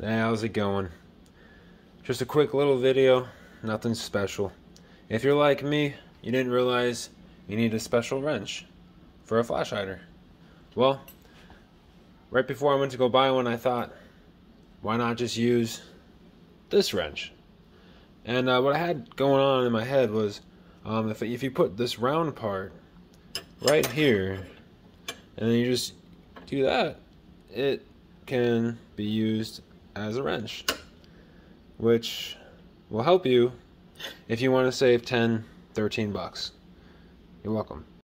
Hey, how's it going? Just a quick little video, nothing special. If you're like me, you didn't realize you need a special wrench for a flash hider. Well, right before I went to go buy one, I thought, why not just use this wrench? And uh, what I had going on in my head was, um, if, if you put this round part right here, and then you just do that, it can be used as a wrench, which will help you if you want to save 10, 13 bucks. You're welcome.